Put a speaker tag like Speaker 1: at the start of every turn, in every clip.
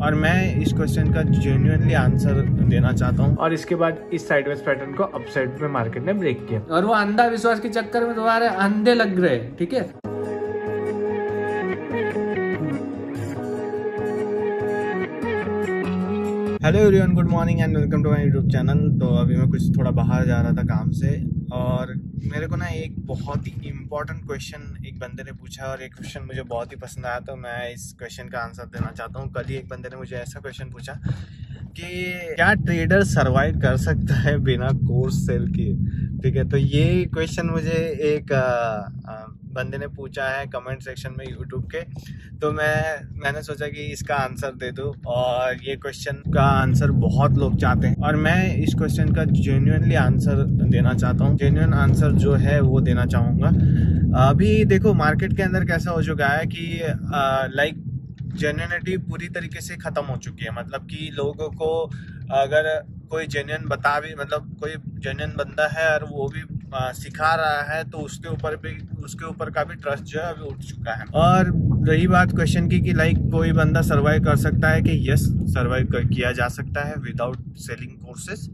Speaker 1: और मैं इस क्वेश्चन का जेन्यूनली आंसर देना चाहता हूँ।
Speaker 2: और इसके बाद इस साइडवेज पैटर्न को अपसाइड में मार्केट ने ब्रेक किया।
Speaker 3: और वो अंधा विश्वास के चक्कर में तुम्हारे अंधे लग रहे ठीक है?
Speaker 1: Hello everyone good morning and welcome to my YouTube channel तो अभी मैं कुछ थोड़ा बाहर जा रहा था काम से और मेरे को ना एक बहुत ही इम्पोर्टेंट क्वेश्चन एक बंदे ने पूछा और ये क्वेश्चन मुझे बहुत ही पसंद आया तो मैं इस क्वेश्चन का आंसर देना चाहता हूँ। कल ही एक बंदे ने मुझे ऐसा क्वेश्चन पूछा कि क्या ट्रेडर सरवाइव कर सकता है बिना कोर्स सेल किए? ठीक है तो ये क्वेश्चन मुझे एक आ, आ, बंदे ने पूछा है कमेंट सेक्शन में यूट्यूब के तो मैं, मैंने सोचा कि इसका आंसर दे दूँ और ये क्वेश्चन का आंसर बहुत लोग चाहते हैं। और मैं इस क्वेश्चन का जेन्युइनली आंसर देना चाहता हूँ। जेन्युइन आंसर जो है वो देना चाहूँगा। अभी देखो मार्केट के अंदर कैसा हो चुका है कि लाइक जेन्यूनिटी पूरी तरीके से ख़त्म हो चुकी है। मतलब कि लोगों को अगर कोई जेन्यून बता भी मतलब कोई जेन्यून बंदा है और वो भी सिखा रहा है तो उसके ऊपर भी उसके ऊपर का भी ट्रस्ट जो है अभी उठ चुका है। और रही बात क्वेश्चन की कि लाइक कोई बंदा सर्वाइव कर सकता है कि यस सर्वाइव किया जा सकता है विदाउट सेलिंग कोर्सेज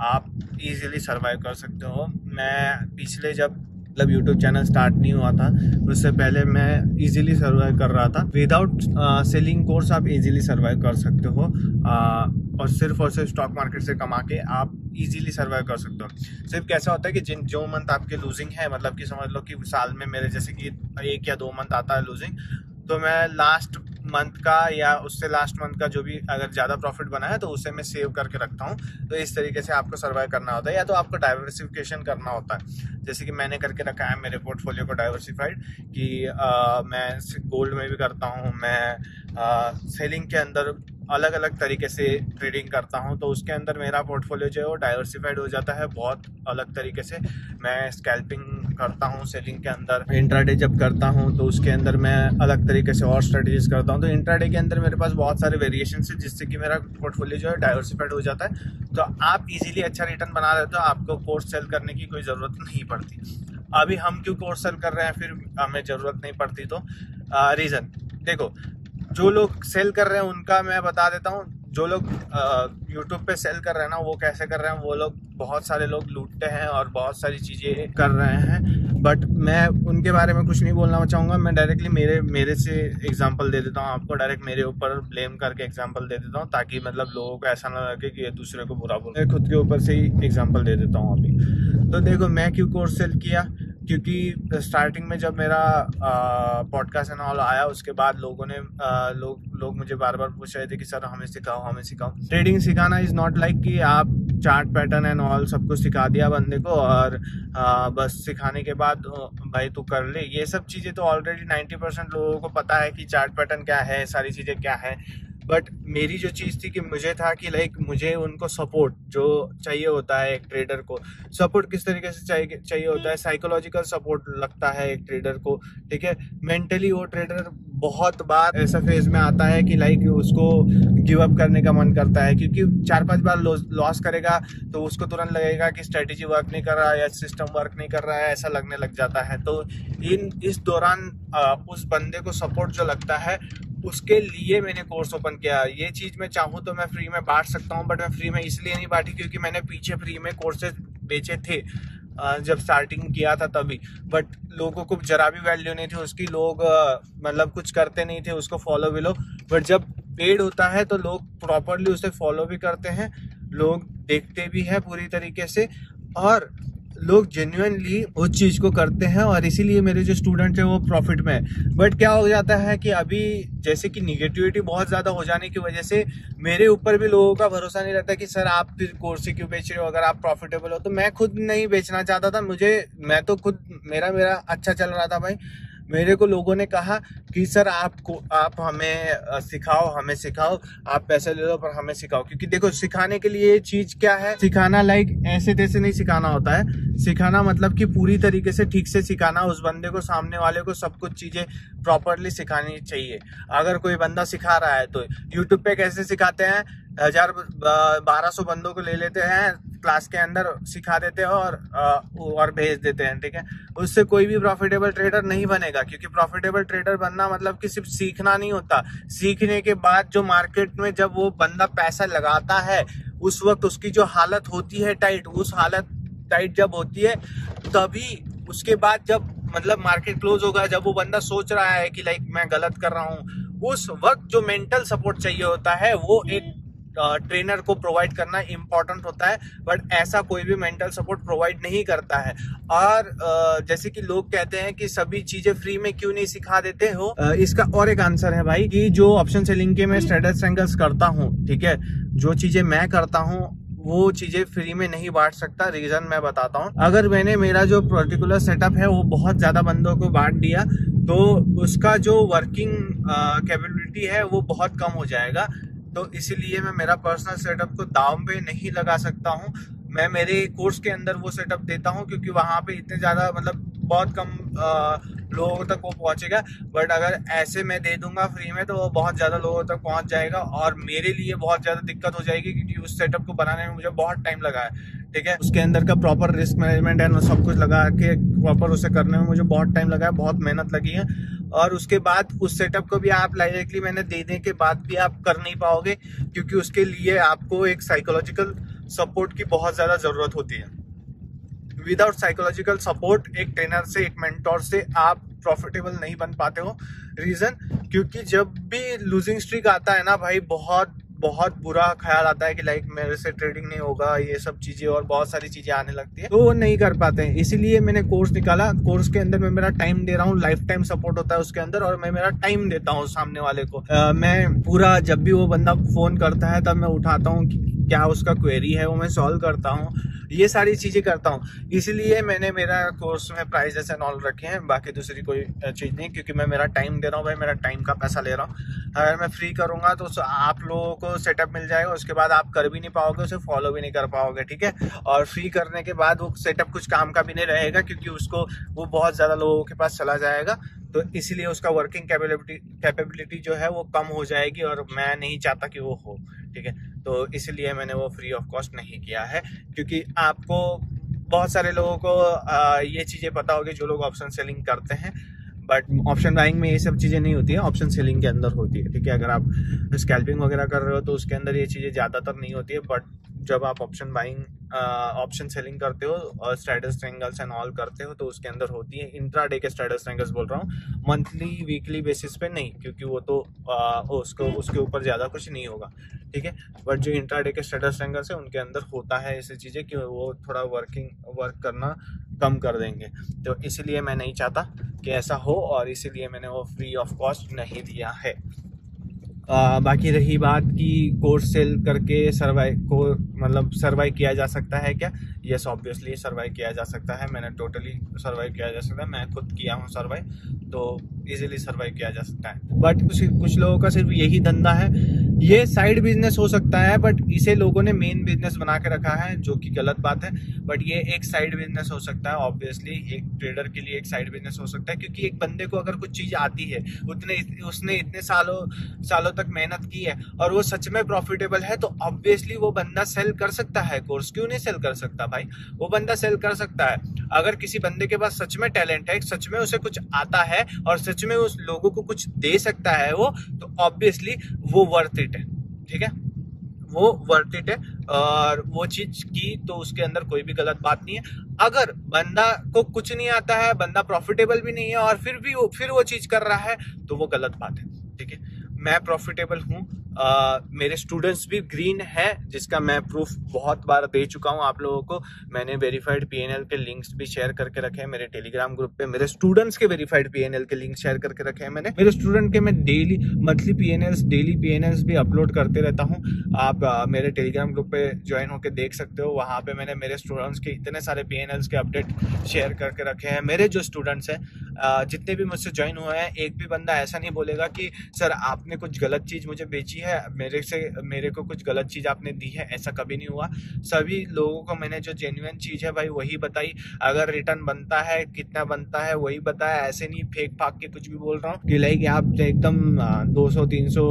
Speaker 1: आप इजीली सर्वाइव कर सकते हो। मैं पिछले जब मतलब यूट्यूब चैनल स्टार्ट नहीं हुआ था उससे पहले मैं इजीली सर्वाइव कर रहा था। विदाउट सेलिंग कोर्स आप इजीली सर्वाइव कर सकते हो। uh, और सिर्फ़ और सिर्फ़ स्टॉक मार्केट से कमा के आप इजीली सर्वाइव कर सकते हो। सिर्फ़ कैसा होता है कि जिन जो मंथ आपके लूजिंग है मतलब कि समझ लो कि साल में मेरे जैसे कि एक या दो मंथ आता है लूजिंग तो मैं लास्ट मंथ का या उससे लास्ट मंथ का जो भी अगर ज़्यादा प्रॉफिट बना है तो उसे मैं सेव करके रखता हूँ। तो इस तरीके से आपको सर्वाइव करना होता है या तो आपको डाइवर्सिफिकेशन करना होता है। जैसे कि मैंने करके रखा है मेरे पोर्टफोलियो को डाइवर्सिफाइड कि आ, मैं गोल्ड में भी करता हूँ मैं सेलिंग के अंदर अलग अलग तरीके से ट्रेडिंग करता हूँ तो उसके अंदर मेरा पोर्टफोलियो जो है वो डाइवर्सिफाइड हो जाता है, बहुत अलग तरीके से मैं स्कैल्पिंग करता हूँ सेलिंग के अंदर। इंट्राडे जब करता हूँ तो उसके अंदर मैं अलग तरीके से और स्ट्रेटेजीज करता हूँ तो इंट्राडे के अंदर मेरे पास बहुत सारे वेरिएशन है, जिससे कि मेरा पोर्टफोलियो जो है डाइवर्सिफाइड हो जाता है। तो आप इजीली अच्छा रिटर्न बना लेते हो आपको कोर्स सेल करने की कोई ज़रूरत नहीं पड़ती। अभी हम क्यों कोर्स सेल कर रहे हैं, फिर हमें ज़रूरत नहीं पड़ती तो रीज़न देखो जो लोग सेल कर रहे हैं, उनका मैं बता देता हूँ। जो लोग यूट्यूब पे सेल कर रहे हैं ना, वो कैसे कर रहे हैं, वो लोग, बहुत सारे लोग लूटते हैं और बहुत सारी चीज़ें कर रहे हैं। बट मैं उनके बारे में कुछ नहीं बोलना चाहूँगा। मैं डायरेक्टली मेरे मेरे से एग्जांपल दे देता हूँ। आपको डायरेक्ट मेरे ऊपर ब्लेम करके एग्जांपल दे देता हूँ, ताकि मतलब लोगों को ऐसा ना लगे कि ये दूसरे को बुरा बोल मैं खुद के ऊपर से ही एग्ज़ाम्पल दे देता हूँ अभी। तो देखो, मैं क्यों कोर्स सेल किया? क्योंकि स्टार्टिंग में जब मेरा पॉडकास्ट एंड ऑल आया उसके बाद लोगों ने लोग लोग मुझे बार बार पूछ रहे थे कि सर हमें सिखाओ हमें सिखाओ। ट्रेडिंग सिखाना इज़ नॉट लाइक कि आप चार्ट पैटर्न एंड ऑल सब कुछ सिखा दिया बंदे को और आ, बस सिखाने के बाद भाई तू कर ले। ये सब चीज़ें तो ऑलरेडी नाइन्टी परसेंट लोगों को पता है कि चार्ट पैटर्न क्या है सारी चीज़ें क्या है। बट मेरी जो चीज़ थी कि मुझे था कि लाइक मुझे उनको सपोर्ट जो चाहिए होता है एक ट्रेडर को। सपोर्ट किस तरीके से चाहिए चाहिए होता है? साइकोलॉजिकल सपोर्ट लगता है एक ट्रेडर को ठीक है? मेंटली वो ट्रेडर बहुत बार ऐसा फ़ेज़ में आता है कि लाइक उसको गिव अप करने का मन करता है। क्योंकि चार पाँच बार लॉस करेगा तो उसको तुरंत लगेगा कि स्ट्रेटेजी वर्क नहीं कर रहा है या सिस्टम वर्क नहीं कर रहा है ऐसा लगने लग जाता है। तो इन इस दौरान उस बंदे को सपोर्ट जो लगता है उसके लिए मैंने कोर्स ओपन किया। ये चीज़ मैं चाहूँ तो मैं फ्री में बांट सकता हूँ बट मैं फ्री में इसलिए नहीं बांटी क्योंकि मैंने पीछे फ्री में कोर्सेज बेचे थे जब स्टार्टिंग किया था तभी। बट लोगों को जरा भी वैल्यू नहीं थी, उसकी लोग मतलब कुछ करते नहीं थे, उसको फॉलो भी लो। बट जब पेड होता है तो लोग प्रॉपरली उसे फॉलो भी करते हैं, लोग देखते भी हैं पूरी तरीके से। और लोग जेन्यूनली उस चीज़ को करते हैं और इसीलिए मेरे जो स्टूडेंट हैं वो प्रॉफिट में है। बट क्या हो जाता है कि अभी जैसे कि निगेटिविटी बहुत ज़्यादा हो जाने की वजह से मेरे ऊपर भी लोगों का भरोसा नहीं रहता कि, सर, आप कोर्स कोर्स क्यों बेच रहे हो? अगर आप प्रॉफिटेबल हो तो मैं खुद नहीं बेचना चाहता था। मुझे, मैं तो खुद, मेरा मेरा अच्छा चल रहा था भाई। मेरे को लोगों ने कहा कि सर आपको, आप हमें सिखाओ हमें सिखाओ, आप पैसे ले लो पर हमें सिखाओ। क्योंकि देखो, सिखाने के लिए चीज़ क्या है? सिखाना लाइक ऐसे तैसे नहीं सिखाना होता है। सिखाना मतलब कि पूरी तरीके से ठीक से सिखाना, उस बंदे को, सामने वाले को सब कुछ चीज़ें प्रॉपरली सिखानी चाहिए। अगर कोई बंदा सिखा रहा है तो यूट्यूब पे कैसे सिखाते हैं? हज़ार बारह सौ बंदों को ले लेते हैं क्लास के अंदर सिखा देते हैं और और भेज देते हैं, ठीक है? उससे कोई भी प्रॉफिटेबल ट्रेडर नहीं बनेगा, क्योंकि प्रॉफिटेबल ट्रेडर बनना मतलब कि सिर्फ़ सीखना नहीं होता। सीखने के बाद जो मार्केट में जब वो बंदा पैसा लगाता है, उस वक्त उसकी जो हालत होती है टाइट उस हालत टाइट जब होती है, तभी उसके बाद जब मतलब मार्केट क्लोज होगा, जब वो बंदा सोच रहा है कि लाइक मैं गलत कर रहा हूँ, उस वक्त जो मेंटल सपोर्ट चाहिए होता है, वो एक ट्रेनर को प्रोवाइड करना इम्पोर्टेंट होता है बट ऐसा कोई भी मेंटल सपोर्ट प्रोवाइड नहीं करता है। और जैसे कि लोग कहते हैं कि सभी चीज़ें फ्री में क्यों नहीं सिखा देते हो? इसका और एक आंसर है भाई, कि जो ऑप्शन सेलिंग के मैं स्टेटस एंगल्स करता हूँ, ठीक है, जो चीज़ें मैं करता हूँ, वो चीज़ें फ्री में नहीं बांट सकता। रीजन मैं बताता हूँ। अगर मैंने मेरा जो पर्टिकुलर सेटअप है, वो बहुत ज़्यादा बंदों को बांट दिया तो उसका जो वर्किंग कैपेबिलिटी है, वो बहुत कम हो जाएगा। तो इसीलिए मैं मेरा पर्सनल सेटअप को दाम पे नहीं लगा सकता हूँ। मैं मेरे कोर्स के अंदर वो सेटअप देता हूँ, क्योंकि वहाँ पे इतने ज़्यादा मतलब बहुत कम लोगों तक वो पहुँचेगा। बट अगर ऐसे मैं दे दूँगा फ्री में तो वो बहुत ज़्यादा लोगों तक पहुँच जाएगा और मेरे लिए बहुत ज़्यादा दिक्कत हो जाएगी क्योंकि उस सेटअप को बनाने में मुझे बहुत टाइम लगा है, ठीक है? उसके अंदर का प्रॉपर रिस्क मैनेजमेंट है सब कुछ लगा के प्रॉपर उसे करने में मुझे बहुत टाइम लगा है, बहुत मेहनत लगी है। और उसके बाद उस सेटअप को भी आप डायरेक्टली मैंने देने के बाद भी आप कर नहीं पाओगे, क्योंकि उसके लिए आपको एक साइकोलॉजिकल सपोर्ट की बहुत ज़्यादा ज़रूरत होती है। विदाउट साइकोलॉजिकल सपोर्ट एक ट्रेनर से, एक मेंटोर से आप प्रॉफिटेबल नहीं बन पाते हो। रीजन क्योंकि जब भी लूजिंग स्ट्रिक आता है ना भाई, बहुत बहुत बुरा ख्याल आता है कि लाइक मेरे से ट्रेडिंग नहीं होगा ये सब चीज़ें और बहुत सारी चीज़ें आने लगती है। तो वो नहीं कर पाते हैं। इसीलिए मैंने कोर्स निकाला। कोर्स के अंदर मैं मेरा टाइम दे रहा हूँ। लाइफ टाइम सपोर्ट होता है उसके अंदर और मैं मेरा टाइम देता हूँ सामने वाले को। आ, मैं पूरा जब भी वो बंदा फ़ोन करता है तब मैं उठाता हूँ क्या उसका क्वेरी है वो मैं सॉल्व करता हूँ। ये सारी चीज़ें करता हूँ। इसलिए मैंने मेरा कोर्स में प्राइजेस एंड ऑल रखे हैं। बाकी दूसरी कोई चीज़ नहीं क्योंकि मैं मेरा टाइम दे रहा हूँ भाई मेरा टाइम का पैसा ले रहा हूँ। अगर मैं फ्री करूँगा तो आप लोगों को सेटअप मिल जाएगा, उसके बाद आप कर भी नहीं पाओगे, उसे फॉलो भी नहीं कर पाओगे, ठीक है? और फ्री करने के बाद वो सेटअप कुछ काम का भी नहीं रहेगा, क्योंकि उसको वो बहुत ज़्यादा लोगों के पास चला जाएगा तो इसलिए उसका वर्किंग कैपेबिलिटी कैपेबिलिटी जो है वो कम हो जाएगी और मैं नहीं चाहता कि वो हो, ठीक है? तो इसलिए मैंने वो फ्री ऑफ़ कॉस्ट नहीं किया है, क्योंकि आपको बहुत सारे लोगों को ये चीज़ें पता होगी जो लोग ऑप्शन सेलिंग करते हैं। बट ऑप्शन बाइंग में ये सब चीज़ें नहीं होती है ऑप्शन सेलिंग के अंदर होती है ठीक है? अगर आप स्कैल्पिंग वगैरह कर रहे हो तो उसके अंदर ये चीज़ें ज़्यादातर नहीं होती है बट जब आप ऑप्शन बाइंग ऑप्शन सेलिंग करते हो और स्टेटस ट्रेंगल्स एंड ऑल करते हो तो उसके अंदर होती है। इंट्रा डे के स्टेटस ट्रेंगल्स बोल रहा हूँ मंथली वीकली बेसिस पे नहीं क्योंकि वो तो आ, उसको उसके ऊपर ज़्यादा कुछ नहीं होगा। ठीक है? बट जो इंट्रा डे के स्टेटस ट्रेंगल्स है उनके अंदर होता है ऐसी चीज़ें कि वो थोड़ा वर्किंग वर्क करना कम कर देंगे। तो इसलिए मैं नहीं चाहता कि ऐसा हो और इसीलिए मैंने वो फ्री ऑफ़ कॉस्ट नहीं दिया है। आ, बाकी रही बात कि कोर्स सेल करके सर्वाइव को मतलब सर्वाइव किया जा सकता है क्या? यस ऑब्वियसली सर्वाइव किया जा सकता है। मैंने टोटली सर्वाइव किया जा सकता है। मैं खुद किया हूँ सर्वाइव तो इजीली सर्वाइव किया जा सकता है। बट कुछ कुछ लोगों का सिर्फ़ यही धंधा है। ये साइड बिज़नेस हो सकता है बट इसे लोगों ने मेन बिज़नेस बना के रखा है, जो कि गलत बात है। बट ये एक साइड बिज़नेस हो सकता है ऑब्वियसली एक ट्रेडर के लिए एक साइड बिज़नेस हो सकता है, क्योंकि एक बंदे को अगर कुछ चीज़ आती है, उतने उसने इतने सालों सालों तक मेहनत की है, और वो सच में प्रॉफिटेबल है तो ऑब्वियसली वो बंदा सेल कर सकता है। कोर्स क्यों नहीं सेल कर सकता भाई? वो बंदा सेल कर सकता है। अगर किसी बंदे के पास सच में टैलेंट है, सच में उसे कुछ आता है और सच में उस लोगों को कुछ दे सकता है वो तो ऑब्वियसली वो वर्थ इट है, ठीक है? वो वर्थ इट है और वो चीज़ की तो उसके अंदर कोई भी गलत बात नहीं है। अगर बंदा को कुछ नहीं आता है, बंदा प्रॉफिटेबल भी नहीं है और फिर भी वो, फिर वो चीज़ कर रहा है तो वो गलत बात है, ठीक है? मैं प्रॉफिटेबल हूँ मेरे स्टूडेंट्स भी ग्रीन है जिसका मैं प्रूफ बहुत बार दे चुका हूँ आप लोगों को। मैंने वेरीफाइड पीएनएल के लिंक्स भी शेयर करके रखे हैं मेरे टेलीग्राम ग्रुप पे। मेरे स्टूडेंट्स के वेरीफाइड पीएनएल के लिंक शेयर करके रखे हैं मैंने। मेरे स्टूडेंट के मैं daily monthly PNLs daily PNLs भी अपलोड करते रहता हूँ। आप आ, मेरे टेलीग्राम ग्रुप पे ज्वाइन होकर देख सकते हो। वहाँ पे मैंने मेरे स्टूडेंट्स के इतने सारे पी के अपडेट शेयर करके रखे हैं। मेरे जो स्टूडेंट्स हैं जितने भी मुझसे ज्वाइन हुए हैं, एक भी बंदा ऐसा नहीं बोलेगा कि, सर, आपने कुछ गलत चीज़ मुझे बेची है, मेरे से, मेरे को कुछ गलत चीज़ आपने दी है। ऐसा कभी नहीं हुआ। सभी लोगों को मैंने जो जेन्यून चीज़ है भाई, वही बताई। अगर रिटर्न बनता है, कितना बनता है, वही बताया। ऐसे नहीं फेक फाक के कुछ भी बोल रहा हूँ कि, लाइक, आप एकदम दो सौ, तीन सौ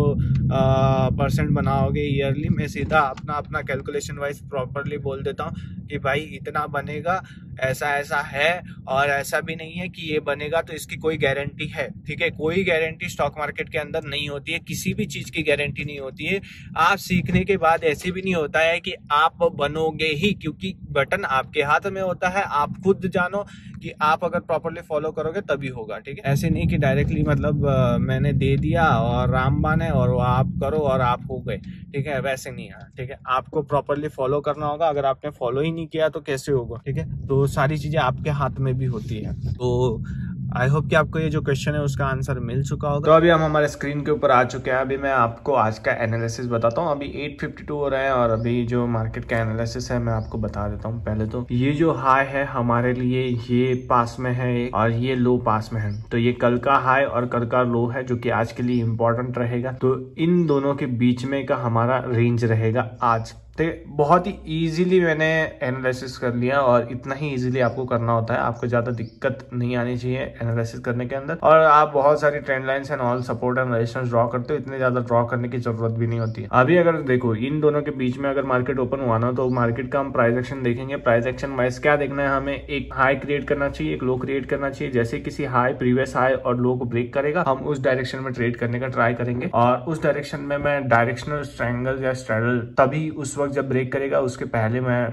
Speaker 1: परसेंट बनाओगे ईयरली मैं सीधा अपना अपना कैलकुलेशन वाइज प्रॉपरली बोल देता हूँ। कि भाई इतना बनेगा, ऐसा ऐसा है और ऐसा भी नहीं है कि ये बनेगा तो इसकी कोई गारंटी है, ठीक है? कोई गारंटी स्टॉक मार्केट के अंदर नहीं होती है, किसी भी चीज़ की गारंटी नहीं होती है। आप सीखने के बाद ऐसे भी नहीं होता है कि आप बनोगे ही, क्योंकि बटन आपके हाथ में होता है, आप खुद जानो कि आप अगर प्रॉपरली फॉलो करोगे, तभी होगा, ठीक है? ऐसे नहीं कि डायरेक्टली मतलब मैंने दे दिया और रामबान है और आप करो और आप हो गए, ठीक है? वैसे नहीं है, ठीक है? आपको प्रॉपरली फॉलो करना होगा, अगर आपने फॉलो ही नहीं किया तो कैसे होगा, ठीक है? तो सारी चीज़ें आपके हाथ में भी होती है। तो आई होप कि आपको ये जो क्वेश्चन है, उसका आंसर मिल चुका होगा। तो अभी हम हमारे स्क्रीन के ऊपर आ चुके हैं। अभी मैं आपको आज का एनालिसिस बताता हूँ। अभी 852 हो रहा है और अभी जो मार्केट का एनालिसिस है, मैं आपको बता देता हूँ पहले तो। ये जो हाई है, हमारे लिए ये पास में है और ये लो पास में है। तो ये कल का हाई और कल का लो है, जो कि आज के लिए इम्पोर्टेंट रहेगा। तो इन दोनों के बीच में का हमारा रेंज रहेगा आज। तो बहुत ही इजीली मैंने एनालिसिस कर लिया और इतना ही इजीली आपको करना होता है। आपको ज़्यादा दिक्कत नहीं आनी चाहिए एनालिसिस करने के अंदर। और आप बहुत सारी trend lines and all support and resistance draw करते हो, इतने ज़्यादा ड्रॉ करने की ज़रूरत भी नहीं होती। है अभी अगर देखो, इन दोनों के बीच में अगर मार्केट ओपन हुआ ना तो मार्केट का हम प्राइस एक्शन देखेंगे। प्राइस एक्शन वाइज क्या देखना है? हमें एक हाई क्रिएट करना चाहिए, एक लो क्रिएट करना चाहिए। जैसे किसी हाई प्रीवियस हाई और लो को ब्रेक करेगा, हम उस डायरेक्शन में ट्रेड करने का ट्राई करेंगे। और उस डायरेक्शन में मैं डायरेक्शनल स्ट्रैंगल या स्ट्रेडल तभी उस वक्त जब ब्रेक करेगा, उसके पहले मैं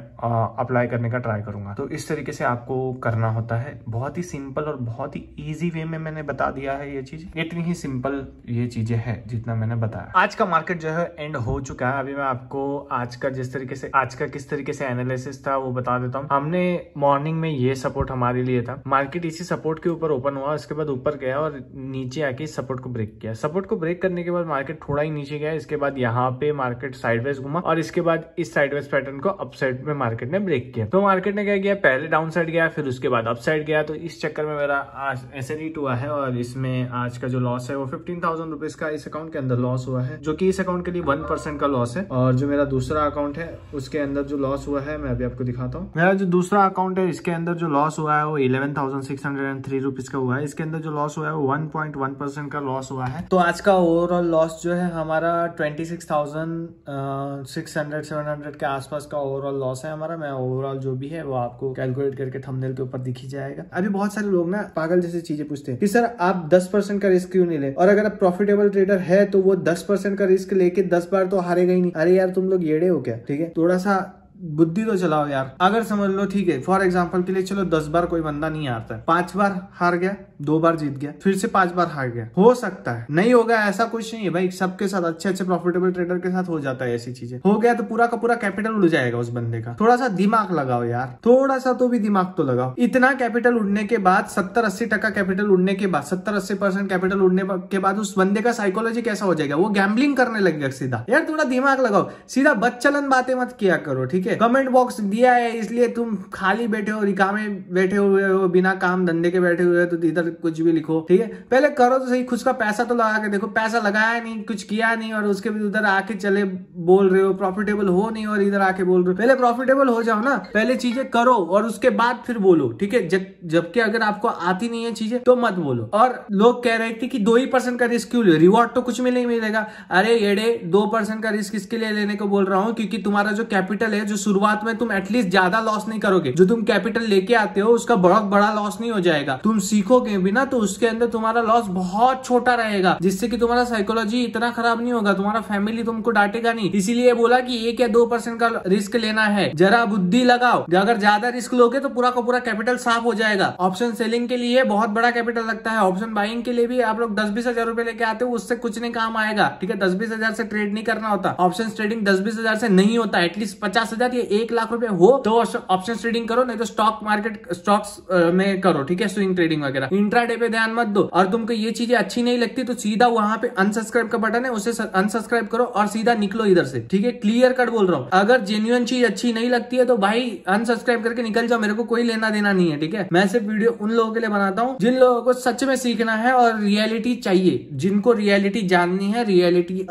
Speaker 1: अप्लाई करने का ट्राई करूँगा। तो इस तरीके से आपको करना होता है। बहुत ही सिंपल और बहुत ही इजी वे में मैंने बता दिया है ये चीज़। इतनी ही सिंपल ये चीज़ें है जितना मैंने बताया। आज का मार्केट जो है एंड हो चुका है। अभी मैं आपको आज का जिस तरीके से, आज का किस तरीके से एनालिसिस था वो बता देता हूँ। हमने मॉर्निंग में ये सपोर्ट हमारे लिए था। मार्केट इसी सपोर्ट के ऊपर ओपन हुआ, उसके बाद ऊपर गया और नीचे आके सपोर्ट को ब्रेक किया। सपोर्ट को ब्रेक करने के बाद मार्केट थोड़ा ही नीचे गया। इसके बाद यहाँ पे मार्केट साइडवेज घुमा और इसके बाद इस साइडवेज पैटर्न को अपसाइड में मार्केट ने ब्रेक किया। तो मार्केट ने क्या किया? पहले डाउन साइड गया, फिर उसके बाद अप साइड गया। तो इस चक्कर में मेरा आज ऐसे रीट हुआ है और इसमें आज का जो लॉस है वो फिफ्टीन थाउज़ेंड रुपीज़ का इस अकाउंट के अंदर लॉस हुआ है, जो कि इस अकाउंट के लिए वन परसेंट का लॉस है। और जो मेरा दूसरा अकाउंट है, उसके अंदर जो लॉस हुआ है, मैं अभी आपको दिखाता हूँ। मेरा जो दूसरा अकाउंट है, इसके अंदर जो लॉस हुआ है, वो eleven thousand six hundred and three rupees का हुआ है। इसके अंदर जो लॉस हुआ है, वो वन पॉइंट वन परसेंट का लॉस हुआ है। तो आज का ओवरऑल लॉस जो है, हमारा twenty six thousand six hundred seven hundred के आसपास का ओवरऑल लॉस है हमारा। मैं ओवरऑल जो भी है वो आपको कैलकुलेट करके थंबनेल के ऊपर दिखी जाएगा। अभी बहुत सारे लोग ना पागल जैसे चीज़ें पूछते हैं कि, सर, आप दस परसेंट का रिस्क क्यों नहीं ले? और अगर आप प्रॉफिटेबल ट्रेडर है तो वो दस परसेंट का रिस्क लेके दस बार तो हारेगा ही नहीं। अरे यार, तुम लोग येड़े हो क्या? ठीक है? थोड़ा सा बुद्धि तो चलाओ यार। अगर समझ लो, ठीक है फॉर एग्ज़ाम्पल के लिए चलो दस बार कोई बंदा नहीं हारता पाँच बार हार गया, दो बार जीत गया, फिर से पाँच बार हार गया। हो सकता है। नहीं होगा, ऐसा कुछ नहीं है भाई। सबके साथ अच्छे अच्छे प्रॉफिटेबल ट्रेडर के साथ हो जाता है ऐसी चीज़ें। हो गया तो पूरा का पूरा कैपिटल उड़ जाएगा उस बंदे का। थोड़ा सा दिमाग लगाओ यार। थोड़ा सा तो भी दिमाग तो लगाओ। इतना कैपिटल उड़ने के बाद सत्तर अस्सी टका कैपिटल उड़ने के बाद सत्तर अस्सी परसेंट कैपिटल उड़ने के बाद उस बंदे का साइकोलॉजी कैसा हो जाएगा? वो गैम्बलिंग करने लगेगा सीधा। यार थोड़ा दिमाग लगाओ। सीधा बच्चलन बातें मत किया करो, ठीक है? कमेंट बॉक्स दिया है, इसलिए तुम खाली बैठे हो, रिकामे बैठे हुए हो, बिना काम धंधे के बैठे हुए हो तो इधर कुछ भी लिखो, ठीक है? पहले करो तो सही, खुद का पैसा तो लगा के देखो, पैसा लगाया नहीं, कुछ किया नहीं, और उसके भी उधर आके चले बोल रहे हो प्रॉफिटेबल हो नहीं, और इधर आके बोल रहे हो। पहले प्रॉफिटेबल हो जाओ ना, पहले चीज़ें करो, और उसके बाद फिर बोलो, ठीक है? जबकि अगर आपको आती नहीं है चीज़ें तो मत बोलो। और लोग कह रहे थे कि दो ही परसेंट का रिस्क क्यों रिवॉर्ड तो कुछ में नहीं मिलेगा। अरे येडे दो परसेंट का रिस्क इसके लिए लेने को बोल रहा हूँ, क्योंकि तुम्हारा जो कैपिटल है, जो शुरुआत में तुम एटलीस्ट ज़्यादा लॉस नहीं करोगे। जो तुम कैपिटल लेके आते हो, उसका बहुत बड़ा लॉस नहीं हो जाएगा। तुम सीखोगे भी ना तो उसके अंदर तुम्हारा लॉस बहुत छोटा रहेगा, जिससे कि तुम्हारा साइकोलॉजी इतना खराब नहीं होगा, तुम्हारा फैमिली तुमको डांटेगा नहीं। इसीलिए बोला कि एक या दो परसेंट का रिस्क लेना है। जरा बुद्धि लगाओ। अगर ज़्यादा रिस्क लोगे तो पूरा का पूरा कैपिटल साफ़ हो जाएगा। ऑप्शन सेलिंग के लिए बहुत बड़ा कैपिटल लगता है। ऑप्शन बाइंग के लिए भी आप लोग दस बीस हज़ार रूपए लेके आते हो, उससे कुछ नहीं काम आएगा। ठीक है? दस बीस हज़ार से ट्रेड नहीं करना होता। ऑप्शन ट्रेडिंग दस बीस हज़ार से नहीं होता एटलीस्ट पचास जाती है एक लाख रुपए हो तो ऑप्शन ट्रेडिंग करो, नहीं तो स्टॉक मार्केट स्टॉक्स में करो, ठीक है? स्विंग ट्रेडिंग वगैरह। इंट्रा पे ध्यान मत दो। और तुमको ये चीज़ें अच्छी नहीं लगती तो सीधा वहाँ पे अनसब्सक्राइब का बटन है, उसे अनसब्सक्राइब करो और सीधा निकलो इधर से, ठीक है? क्लियर कट बोल रहा हूँ। अगर जेन्यून चीज़ अच्छी नहीं लगती है तो भाई अनसब्सक्राइब करके निकल जाओ, मेरे को कोई लेना देना नहीं है, ठीक है? मैं सिर्फ़ वीडियो उन लोगों के लिए बनाता हूँ, जिन लोगों को सच में सीखना है और रियलिटी चाहिए, जिनको रियलिटी जाननी है रियलिटी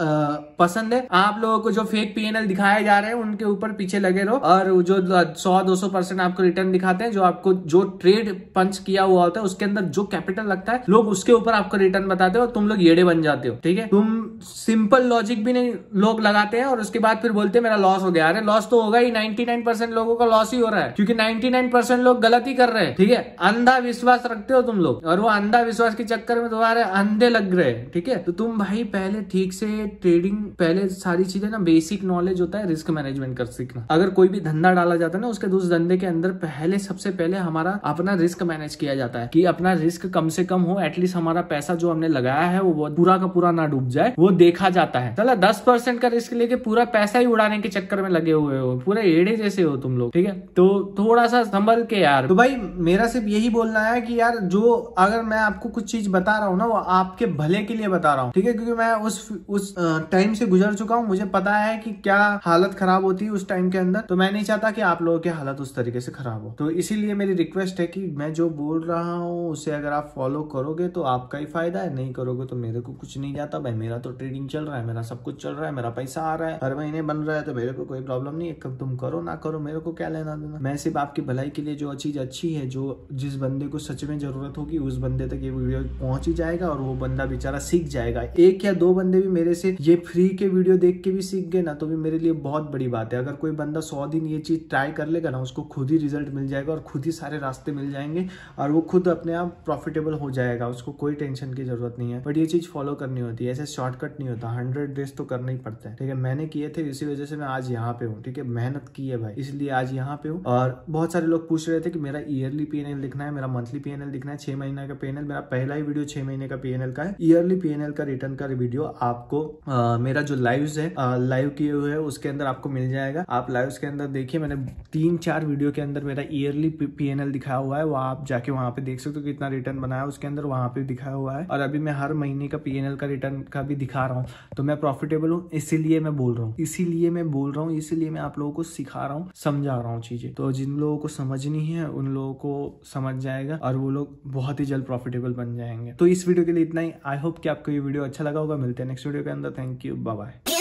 Speaker 1: पसंद है। आप लोगों को जो फेक पीएनएल दिखाए जा रहे हैं, उनके ऊपर पीछे लगे रहो और जो सौ, दो सौ परसेंट आपको रिटर्न दिखाते हैं, जो आपको, जो ट्रेड पंच किया हुआ होता है, उसके अंदर जो कैपिटल लगता है, लोग उसके ऊपर आपको रिटर्न बताते हो तुम लोग येड़े बन जाते हो, ठीक है? तुम सिंपल लॉजिक भी नहीं, लोग लगाते हैं और उसके बाद फिर बोलते हैं, मेरा लॉस हो गया। अरे लॉस तो होगा ही 99 लोगों का लॉस ही हो रहा है, क्योंकि 99 लोग गलती कर रहे हैं, ठीक है? अंधा विश्वास रखते हो तुम लोग, और वो अंधा विश्वास के चक्कर में तुम्हारे अंधे लग रहे हैं, ठीक है? तो तुम भाई पहले ठीक से ट्रेडिंग पहले सारी चीज़ें ना बेसिक नॉलेज होता है रिस्क मैनेजमेंट कर सीखना। अगर कोई भी धंधा डाला जाता है ना, उसके उस धंधे के अंदर पहले, सबसे पहले हमारा अपना रिस्क मैनेज किया जाता है कि अपना रिस्क कम से कम हो एटलीस्ट हमारा पैसा जो हमने लगाया है, वो पूरा का पूरा ना डूब जाए, वो देखा जाता है। चला, दस परसेंट का रिस्क लेके पूरा पैसा ही उड़ाने के चक्कर में लगे हुए हो, पूरे एड़े जैसे हो तुम लोग, ठीक है? तो थोड़ा सा संभल के यार। तो भाई, मेरा सिर्फ़ यही बोलना है कि यार, जो अगर मैं आपको कुछ चीज़ बता रहा हूँ ना, वो आपके भले के लिए बता रहा हूँ, ठीक है? क्योंकि मैं उस उस टाइम से गुजर चुका हूँ, मुझे पता है कि क्या हालत खराब होती है उस टाइम के अंदर तो मैं नहीं चाहता कि आप लोगों की हालत उस तरीके से खराब हो। तो इसीलिए मेरी रिक्वेस्ट है कि मैं जो बोल रहा हूँ, उसे अगर आप फॉलो करोगे तो आपका ही फ़ायदा है, नहीं करोगे तो मेरे को कुछ नहीं जाता। भाई, मेरा तो ट्रेडिंग चल रहा है, मेरा सब कुछ चल रहा है, मेरा पैसा आ रहा है, हर महीने बन रहा है तो मेरे को कोई प्रॉब्लम नहीं है। तुम करो, ना करो, मेरे को क्या लेना देना? मैं सिर्फ़ आपकी भलाई के लिए जो चीज़ अच्छी है, जो जिस बंदे को सच में ज़रूरत होगी, उस बंदे तक ये वीडियो पहुँच ही जाएगा और वो बंदा बेचारा सीख जाएगा। एक या दो बंदे भी मेरे से ये फ्री के वीडियो देख के भी सीख गए ना तो भी मेरे लिए बहुत बड़ी बात है। अगर कोई बंदा सौ दिन ये चीज़ ट्राई कर लेगा ना, उसको खुद ही रिज़ल्ट मिल जाएगा और खुद ही सारे रास्ते मिल जाएँगे और वो खुद अपने आप प्रॉफिटेबल हो जाएगा, उसको कोई टेंशन की ज़रूरत नहीं है। बट ये चीज़ फॉलो करनी होती है, ऐसे शॉर्टकट नहीं होता हंड्रेड डेज़ तो करना ही पड़ता है। ठीक है, मैंने किए थे, इसी वजह से मैं आज यहाँ पे हूँ। ठीक है, मेहनत की है भाई, इसलिए आज यहाँ पे हूँ। और बहुत सारे लोग पूछ रहे थे कि मेरा ईयरली पी लिखना है, मेरा मंथली पीएनएल लिखना है, छह महीने का पीएनएल मेरा पहला ही वीडियो छह महीने का पी का है। ईयरली पी का रिटर्न का वीडियो आपको मेरा जो लाइव है लाइव किए हुए है, उसके अंदर आपको मिल जाएगा। आप लाइव के अंदर देखिए मैंने तीन चार वीडियो के अंदर मेरा ईयरली पी एन एल दिखाया हुआ है वो आप जाके वहाँ पे देख सकते हो कितना रिटर्न बनाया उसके अंदर वहाँ पे दिखाया हुआ है। और अभी मैं हर महीने का पीएनएल का रिटर्न का भी दिखा रहा हूँ तो मैं प्रॉफिटेबल हूँ, इसीलिए मैं बोल रहा हूँ। इसीलिए मैं बोल रहा हूँ, इसीलिए मैं आप लोगों को सिखा रहा हूँ, समझा रहा हूँ चीज़ें। तो जिन लोगों को समझनी है, उन लोगों को समझ जाएगा और वो लोग बहुत ही जल्द प्रॉफिटेबल बन जाएँगे। तो इस वीडियो के लिए इतना ही। आई होप कि आपको ये वीडियो अच्छा लगा होगा। मिलते हैं नेक्स्ट वीडियो के अंदर। Thank you bye